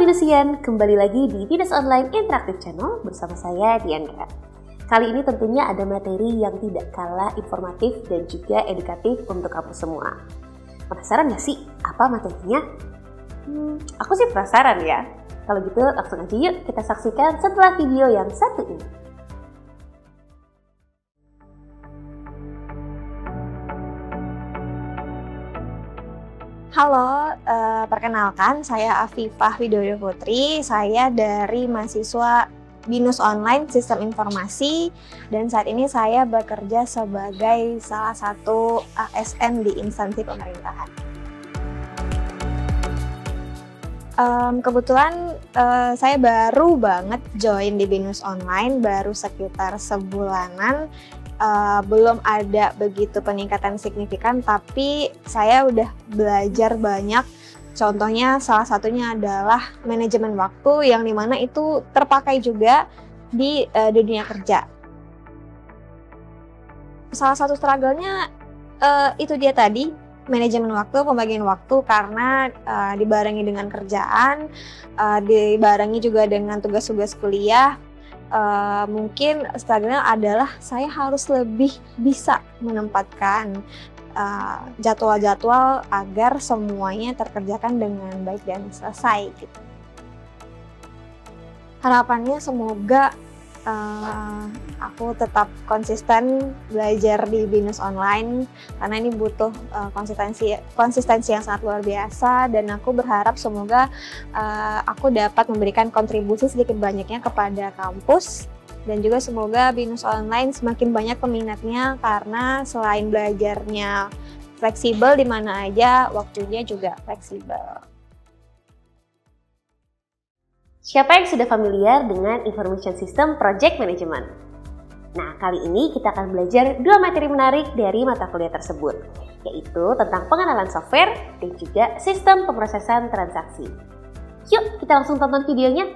Binusian, kembali lagi di Binus Online Interaktif Channel bersama saya Diandra. Kali ini tentunya ada materi yang tidak kalah informatif dan juga edukatif untuk kamu semua. Penasaran gak sih apa materinya? Hmm, aku sih penasaran ya. Kalau gitu langsung aja yuk kita saksikan setelah video yang satu ini. Halo, uh, perkenalkan saya Afifah Widodo Putri. Saya dari mahasiswa Binus Online Sistem Informasi dan saat ini saya bekerja sebagai salah satu ASN di instansi pemerintahan. Um, kebetulan uh, saya baru banget join di Binus Online, baru sekitar sebulanan uh, belum ada begitu peningkatan signifikan, tapi saya udah belajar banyak. Contohnya salah satunya adalah manajemen waktu yang di mana itu terpakai juga di uh, dunia kerja. Salah satu struggle-nya uh, itu dia tadi manajemen waktu, pembagian waktu karena uh, dibarengi dengan kerjaan, uh, dibarengi juga dengan tugas-tugas kuliah uh, mungkin struggle adalah saya harus lebih bisa menempatkan uh, jadwal-jadwal agar semuanya terkerjakan dengan baik dan selesai gitu. Harapannya semoga uh, aku tetap konsisten belajar di binus online karena ini butuh uh, konsistensi konsistensi yang sangat luar biasa dan aku berharap semoga uh, aku dapat memberikan kontribusi sedikit banyaknya kepada kampus dan juga semoga binus online semakin banyak peminatnya karena selain belajarnya fleksibel di mana aja waktunya juga fleksibel. Siapa yang sudah familiar dengan Information System Project Management? Nah, kali ini kita akan belajar dua materi menarik dari mata kuliah tersebut, yaitu tentang pengenalan software dan juga sistem pemrosesan transaksi. Yuk, kita langsung tonton videonya.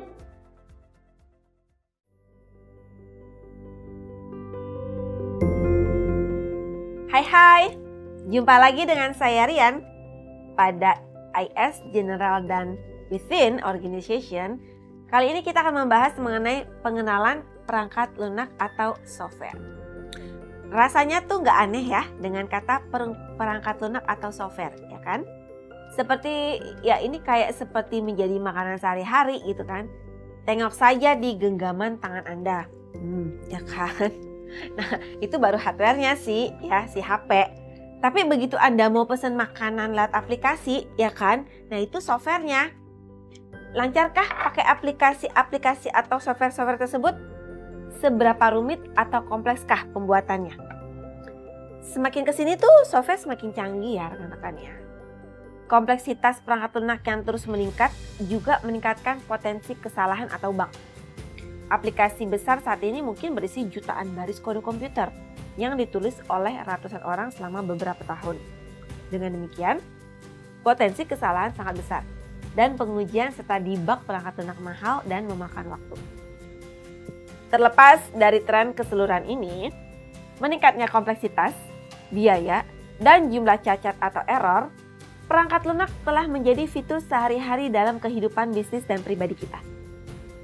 Hai hai, jumpa lagi dengan saya Rian pada IS General dan Within Organization Kali ini kita akan membahas mengenai pengenalan perangkat lunak atau software. Rasanya tuh nggak aneh ya dengan kata perangkat lunak atau software, ya kan? Seperti ya ini kayak seperti menjadi makanan sehari-hari gitu kan. Tengok saja di genggaman tangan Anda. Hmm, ya kan? Nah, itu baru hardware-nya sih, ya si HP. Tapi begitu Anda mau pesan makanan lewat aplikasi, ya kan? Nah, itu softwarenya. Lancarkah pakai aplikasi-aplikasi atau software-software tersebut? Seberapa rumit atau komplekskah pembuatannya? Semakin ke sini tuh software semakin canggih ya rekan-rekan ya. Kompleksitas perangkat lunak yang terus meningkat juga meningkatkan potensi kesalahan atau bug. Aplikasi besar saat ini mungkin berisi jutaan baris kode komputer yang ditulis oleh ratusan orang selama beberapa tahun. Dengan demikian, potensi kesalahan sangat besar dan pengujian serta debug perangkat lunak mahal dan memakan waktu. Terlepas dari tren keseluruhan ini, meningkatnya kompleksitas, biaya, dan jumlah cacat atau error, perangkat lunak telah menjadi fitur sehari-hari dalam kehidupan bisnis dan pribadi kita.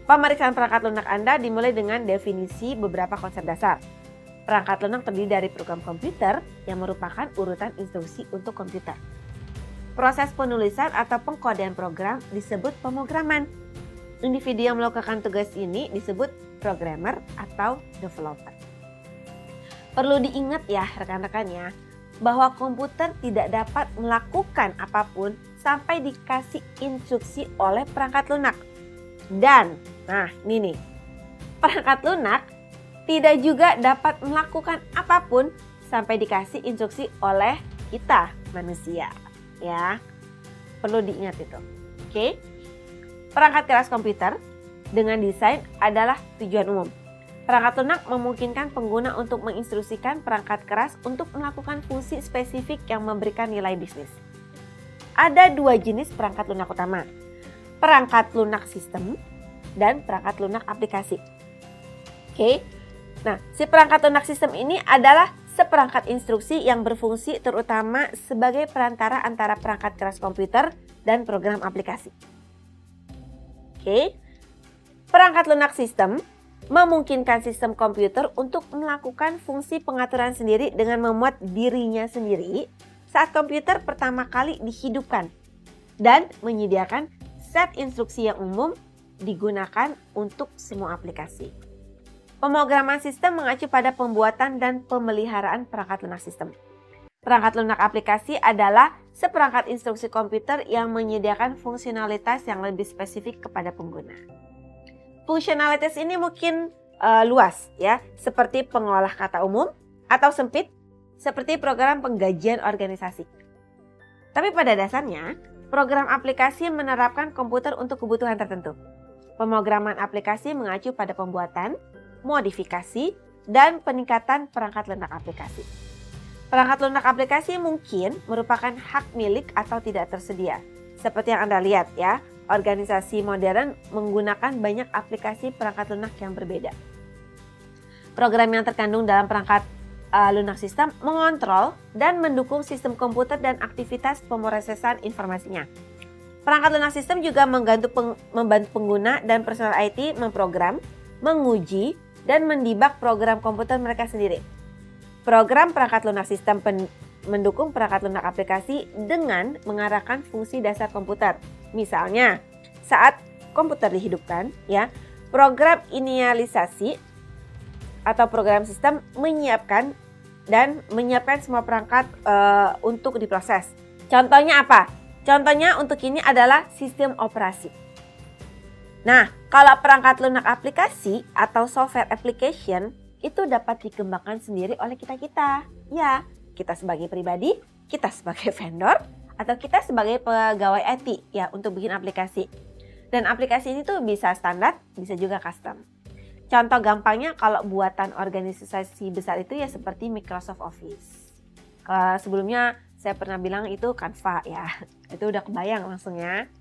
Pemeriksaan perangkat lunak Anda dimulai dengan definisi beberapa konsep dasar. Perangkat lunak terdiri dari program komputer yang merupakan urutan instruksi untuk komputer Proses penulisan atau pengkodean program disebut pemrograman. Individu yang melakukan tugas ini disebut programmer atau developer. Perlu diingat ya rekan-rekannya, bahwa komputer tidak dapat melakukan apa pun sampai dikasih instruksi oleh perangkat lunak. Dan, nah ini nih, perangkat lunak tidak juga dapat melakukan apa pun sampai dikasih instruksi oleh kita manusia ya. Perlu diingat itu. Oke. Perangkat keras komputer dengan desain adalah tujuan umum. Perangkat lunak memungkinkan pengguna untuk menginstruksikan perangkat keras untuk melakukan fungsi spesifik yang memberikan nilai bisnis. Ada dua jenis perangkat lunak utama, perangkat lunak sistem dan perangkat lunak aplikasi. Oke, nah si perangkat lunak sistem ini adalah seperangkat instruksi yang berfungsi terutama sebagai perantara antara perangkat keras komputer dan program aplikasi. Oke. Perangkat lunak sistem memungkinkan sistem komputer untuk melakukan fungsi pengaturan sendiri dengan memuat dirinya sendiri saat komputer pertama kali dihidupkan dan menyediakan set instruksi yang umum digunakan untuk semua aplikasi. Pemrograman sistem mengacu pada pembuatan dan pemeliharaan perangkat lunak sistem. Perangkat lunak aplikasi adalah seperangkat instruksi komputer yang menyediakan fungsionalitas yang lebih spesifik kepada pengguna. Fungsionalitas ini mungkin uh, luas ya, seperti pengolah kata umum atau sempit seperti program penggajian organisasi. Tapi pada dasarnya, program aplikasi menerapkan komputer untuk kebutuhan tertentu. Pemrograman aplikasi mengacu pada pembuatan, modifikasi, dan peningkatan perangkat lunak aplikasi. Perangkat lunak aplikasi mungkin merupakan hak milik atau tidak tersedia. Seperti yang Anda lihat ya, organisasi modern menggunakan banyak aplikasi perangkat lunak yang berbeda. Program yang terkandung dalam perangkat uh, lunak sistem mengontrol dan mendukung sistem komputer dan aktivitas pemrosesan informasinya. Perangkat lunak sistem juga peng, membantu pengguna dan personal IT memprogram, menguji, dan mendibak program komputer mereka sendiri. Program perangkat lunak sistem mendukung perangkat lunak aplikasi dengan mengarahkan fungsi dasar komputer. Misalnya, saat komputer dihidupkan, ya, program inialisasi atau program sistem menyiapkan dan menyiapkan semua perangkat uh, untuk diproses. Contohnya apa? Contohnya untuk ini adalah sistem operasi. Nah, kalau perangkat lunak aplikasi atau software application itu dapat dikembangkan sendiri oleh kita-kita. Ya, kita sebagai pribadi, kita sebagai vendor, atau kita sebagai pegawai IT ya untuk bikin aplikasi. Dan aplikasi ini tuh bisa standar, bisa juga custom. Contoh gampangnya kalau buatan organisasi besar itu ya seperti Microsoft Office. Kalau sebelumnya saya pernah bilang itu Canva ya, itu udah kebayang langsungnya.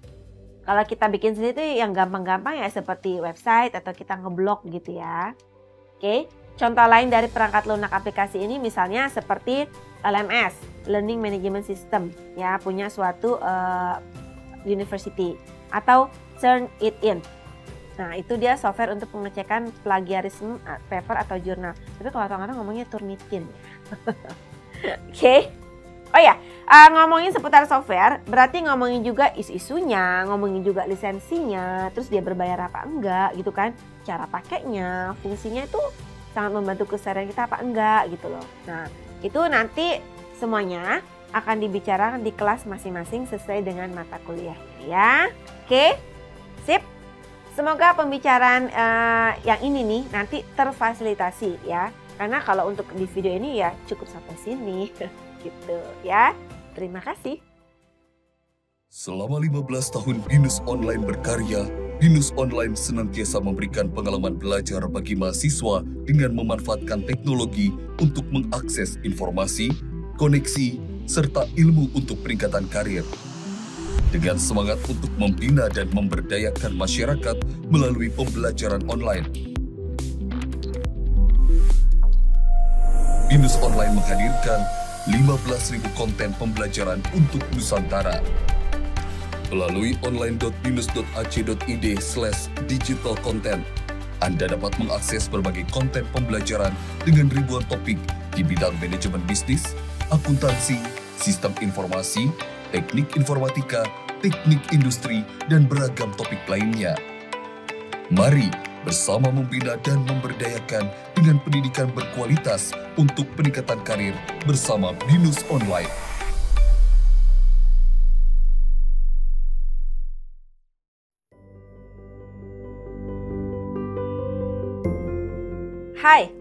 Kalau kita bikin sendiri itu yang gampang-gampang ya seperti website atau kita ngeblok gitu ya. Oke, contoh lain dari perangkat lunak aplikasi ini misalnya seperti LMS, Learning Management System, ya punya suatu uh, university atau Turn It In. Nah, itu dia software untuk pengecekan plagiarisme paper atau jurnal. Tapi kalau orang-orang ngomongnya Turnitin ya. Oke. Okay. Oh ya, uh, ngomongin seputar software, berarti ngomongin juga isu-isunya, ngomongin juga lisensinya, terus dia berbayar apa enggak gitu kan, cara pakainya, fungsinya itu sangat membantu keseharian kita apa enggak gitu loh. Nah, itu nanti semuanya akan dibicarakan di kelas masing-masing sesuai dengan mata kuliahnya ya. Oke, sip. Semoga pembicaraan uh, yang ini nih nanti terfasilitasi ya. Karena kalau untuk di video ini ya cukup sampai sini gitu ya. Terima kasih. Selama 15 tahun Binus Online berkarya, Binus Online senantiasa memberikan pengalaman belajar bagi mahasiswa dengan memanfaatkan teknologi untuk mengakses informasi, koneksi, serta ilmu untuk peningkatan karir. Dengan semangat untuk membina dan memberdayakan masyarakat melalui pembelajaran online. Binus Online menghadirkan 15.000 konten pembelajaran untuk Nusantara melalui online.binus.ac.id slash digital content. Anda dapat mengakses berbagai konten pembelajaran dengan ribuan topik di bidang manajemen bisnis, akuntansi, sistem informasi, teknik informatika, teknik industri, dan beragam topik lainnya. Mari bersama membina dan memberdayakan dengan pendidikan berkualitas untuk peningkatan karir bersama Binus Online. Hai,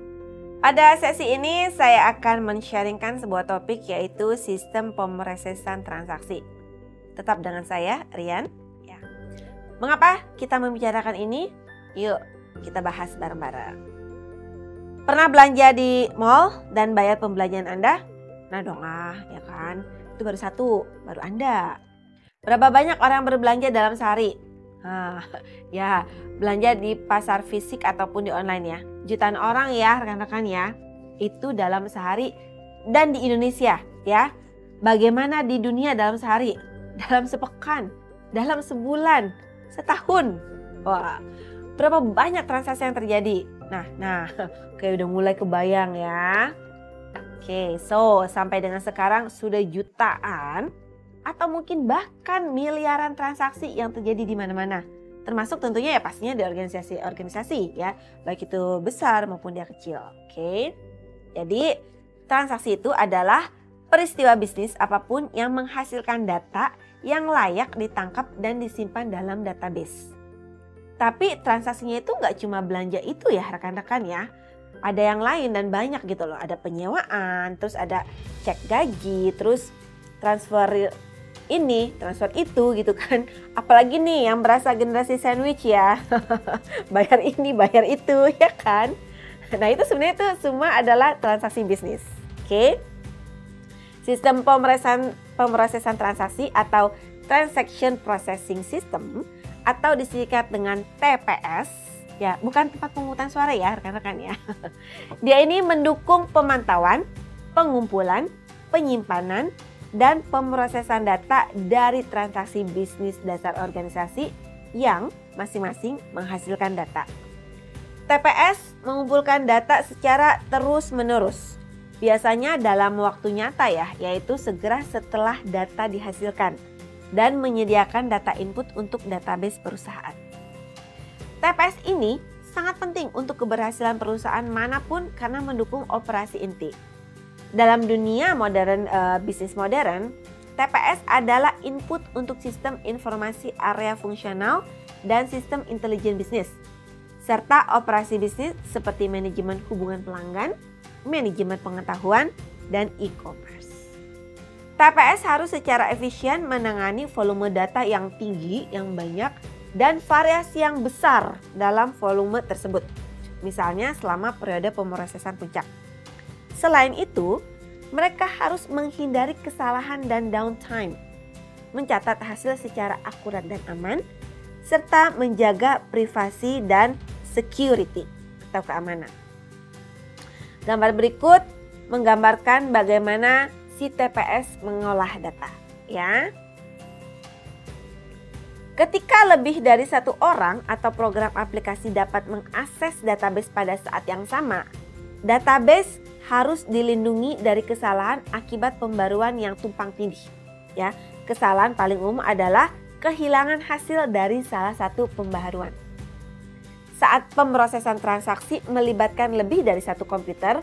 pada sesi ini saya akan men-sharingkan sebuah topik yaitu sistem pemrosesan transaksi. Tetap dengan saya, Rian. Ya. Mengapa kita membicarakan ini? Yuk, kita bahas bareng-bareng. Pernah belanja di mall dan bayar pembelanjaan Anda? Nah dong ah, ya kan? Itu baru satu, baru Anda. Berapa banyak orang berbelanja dalam sehari? Nah, ya, belanja di pasar fisik ataupun di online ya. Jutaan orang ya, rekan-rekan ya. Itu dalam sehari dan di Indonesia ya. Bagaimana di dunia dalam sehari? Dalam sepekan, dalam sebulan, setahun. Wah, berapa banyak transaksi yang terjadi? Nah, nah, oke udah mulai kebayang ya. Oke, so sampai dengan sekarang sudah jutaan atau mungkin bahkan miliaran transaksi yang terjadi di mana-mana. Termasuk tentunya ya pastinya di organisasi-organisasi ya, baik itu besar maupun dia kecil. Oke. Jadi transaksi itu adalah peristiwa bisnis apa pun yang menghasilkan data yang layak ditangkap dan disimpan dalam database. Tapi transaksinya itu nggak cuma belanja itu ya rekan-rekan ya. Ada yang lain dan banyak gitu loh. Ada penyewaan, terus ada cek gaji, terus transfer ini, transfer itu gitu kan. Apalagi nih yang berasa generasi sandwich ya. bayar ini, bayar itu ya kan. Nah itu sebenarnya itu semua adalah transaksi bisnis. Oke. Sistem pemrosesan, pemrosesan transaksi atau Transaction Processing System atau disingkat dengan TPS ya bukan tempat pemungutan suara ya rekan-rekan ya. Dia ini mendukung pemantauan, pengumpulan, penyimpanan, dan pemrosesan data dari transaksi bisnis dasar organisasi yang masing-masing menghasilkan data. TPS mengumpulkan data secara terus-menerus. Biasanya dalam waktu nyata ya, yaitu segera setelah data dihasilkan dan menyediakan data input untuk database perusahaan. TPS ini sangat penting untuk keberhasilan perusahaan mana pun karena mendukung operasi inti dalam dunia modern uh, bisnis modern, TPS adalah input untuk sistem informasi area fungsional dan sistem intelijen bisnis serta operasi bisnis seperti manajemen hubungan pelanggan, manajemen pengetahuan, dan e-commerce. TPS harus secara efisien menangani volume data yang tinggi, yang banyak, dan variasi yang besar dalam volume tersebut. Misalnya selama periode pemrosesan puncak. Selain itu, mereka harus menghindari kesalahan dan downtime, mencatat hasil secara akurat dan aman, serta menjaga privasi dan security atau keamanan. Gambar berikut menggambarkan bagaimana si TPS mengolah data, ya. Ketika lebih dari satu orang atau program aplikasi dapat mengakses database pada saat yang sama, database harus dilindungi dari kesalahan akibat pembaruan yang tumpang tindih. Ya, kesalahan paling umum adalah kehilangan hasil dari salah satu pembaharuan. Saat pemrosesan transaksi melibatkan lebih dari satu komputer,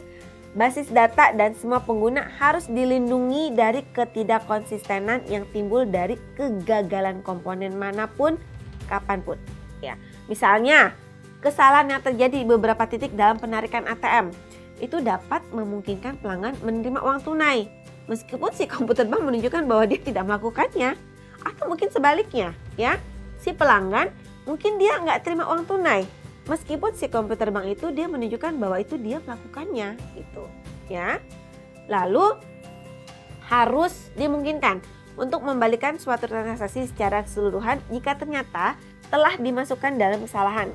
basis data dan semua pengguna harus dilindungi dari ketidakkonsistenan yang timbul dari kegagalan komponen mana pun kapan pun. Ya, misalnya kesalahan yang terjadi di beberapa titik dalam penarikan ATM itu dapat memungkinkan pelanggan menerima uang tunai. Meskipun si komputer bank menunjukkan bahwa dia tidak melakukannya atau mungkin sebaliknya ya. Si pelanggan mungkin dia nggak terima uang tunai meskipun si komputer bank itu dia menunjukkan bahwa itu dia melakukannya itu ya lalu harus dimungkinkan untuk membalikan suatu transaksi secara keseluruhan jika ternyata telah dimasukkan dalam kesalahan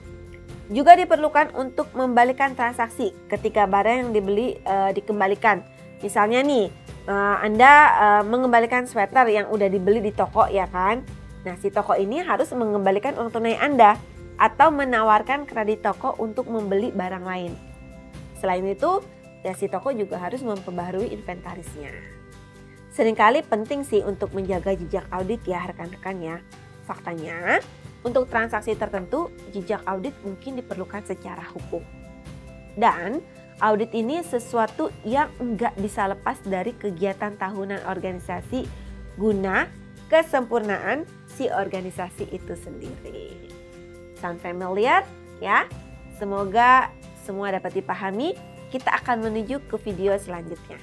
juga diperlukan untuk membalikan transaksi ketika barang yang dibeli uh, dikembalikan. Misalnya nih, uh, Anda uh, mengembalikan sweater yang udah dibeli di toko ya kan? Nah, si toko ini harus mengembalikan uang tunai Anda atau menawarkan kredit toko untuk membeli barang lain. Selain itu, ya si toko juga harus memperbaharui inventarisnya. Seringkali penting sih untuk menjaga jejak audit ya rekan-rekan ya. Faktanya, untuk transaksi tertentu, jejak audit mungkin diperlukan secara hukum. Dan audit ini sesuatu yang nggak bisa lepas dari kegiatan tahunan organisasi guna kesempurnaan si organisasi itu sendiri. Sound familiar ya? Semoga semua dapat dipahami. Kita akan menuju ke video selanjutnya.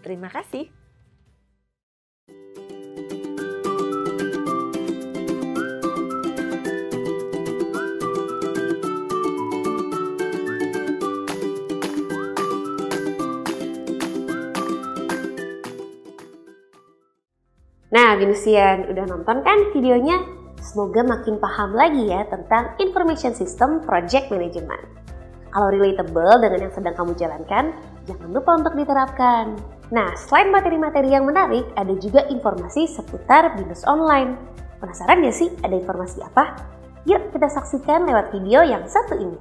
Terima kasih. Nah, Venusian, udah nonton kan videonya? Semoga makin paham lagi ya tentang Information System Project Management. Kalau relatable dengan yang sedang kamu jalankan, jangan lupa untuk diterapkan. Nah, selain materi-materi yang menarik, ada juga informasi seputar bisnis online. Penasaran ya sih ada informasi apa? Yuk kita saksikan lewat video yang satu ini.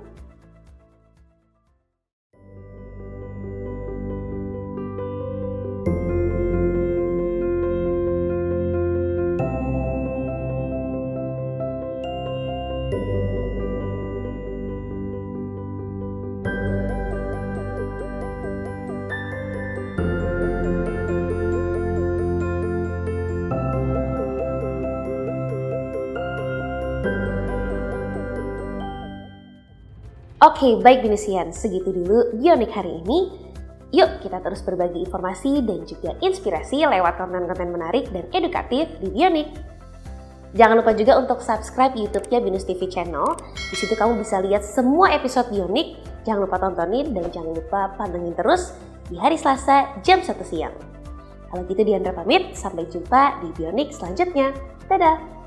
Oke, baik Binesian, segitu dulu Bionik hari ini. Yuk kita terus berbagi informasi dan juga inspirasi lewat konten-konten menarik dan edukatif di Bionik. Jangan lupa juga untuk subscribe YouTube-nya Binus TV Channel. Di situ kamu bisa lihat semua episode Bionik. Jangan lupa tontonin dan jangan lupa pantengin terus di hari Selasa jam 1 siang. Kalau gitu Diandra pamit, sampai jumpa di Bionik selanjutnya. Dadah!